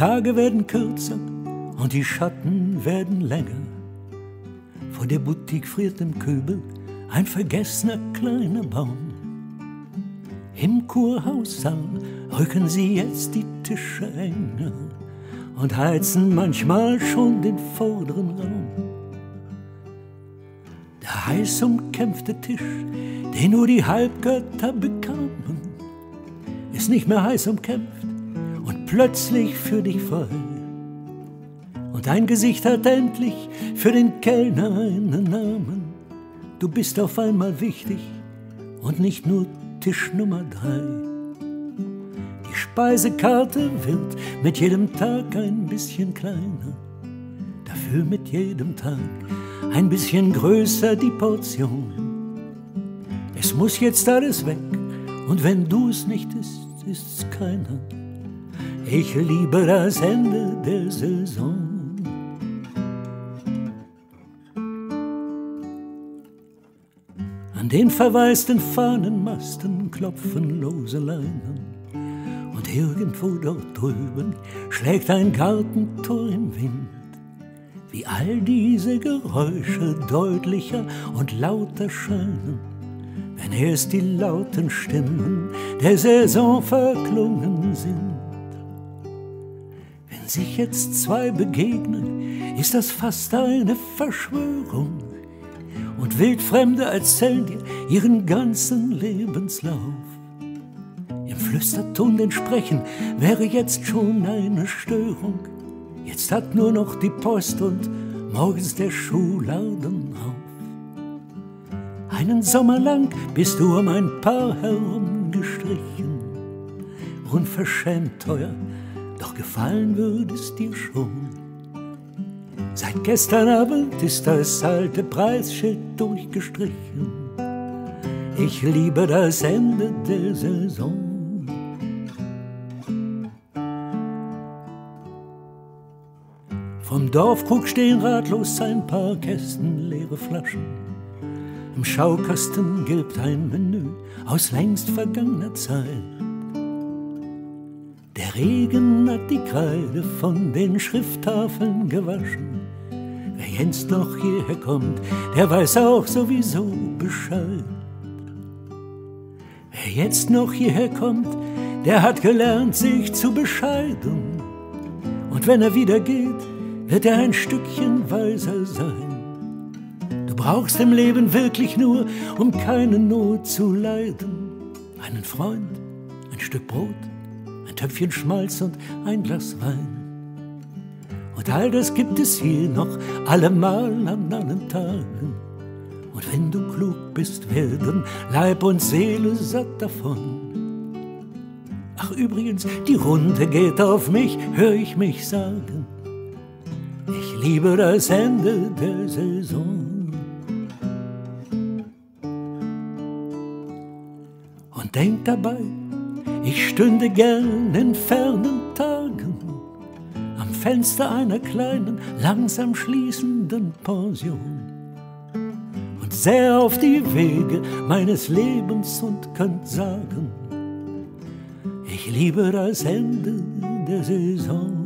Tage werden kürzer und die Schatten werden länger. Vor der Boutique friert im Kübel ein vergessener kleiner Baum. Im Kurhaussaal rücken sie jetzt die Tische enger und heizen manchmal schon den vorderen Raum. Der heiß umkämpfte Tisch, den nur die Halbgötter bekamen, ist nicht mehr heiß umkämpft plötzlich für dich frei. Und dein Gesicht hat endlich für den Kellner einen Namen. Du bist auf einmal wichtig und nicht nur Tisch Nummer drei. Die Speisekarte wird mit jedem Tag ein bisschen kleiner, dafür mit jedem Tag ein bisschen größer die Portion. Es muss jetzt alles weg und wenn du es nicht isst, ist's keiner. Ich liebe das Ende der Saison. An den verwaisten Fahnenmasten klopfen lose Leinen. Und irgendwo dort drüben schlägt ein Gartentor im Wind. Wie all diese Geräusche deutlicher und lauter scheinen, wenn erst die lauten Stimmen der Saison verklungen sind. Sich jetzt zwei begegnen, ist das fast eine Verschwörung und Wildfremde erzählen dir ihren ganzen Lebenslauf. Im Flüsterton den Sprechen wäre jetzt schon eine Störung. Jetzt hat nur noch die Post und morgens der Schuhladen auf. Einen Sommer lang bist du um ein Paar herumgestrichen. Unverschämt teuer, doch gefallen würde es dir schon. Seit gestern Abend ist das alte Preisschild durchgestrichen. Ich liebe das Ende der Saison. Vom Dorfkrug stehen ratlos ein paar Kästen leere Flaschen. Im Schaukasten gilt ein Menü aus längst vergangener Zeit. Der Regen hat die Kreide von den Schrifttafeln gewaschen. Wer jetzt noch hierher kommt, der weiß auch sowieso Bescheid. Wer jetzt noch hierher kommt, der hat gelernt, sich zu bescheiden. Und wenn er wieder geht, wird er ein Stückchen weiser sein. Du brauchst im Leben wirklich nur, um keine Not zu leiden, einen Freund, ein Stück Brot, Töpfchen Schmalz und ein Glas Wein. Und all das gibt es hier noch allemal an allen Tagen. Und wenn du klug bist, werden Leib und Seele satt davon. Ach übrigens, die Runde geht auf mich, hör ich mich sagen. Ich liebe das Ende der Saison. Und denk dabei, ich stünde gern in fernen Tagen am Fenster einer kleinen, langsam schließenden Pension und sähe auf die Wege meines Lebens und könnt sagen, ich liebe das Ende der Saison.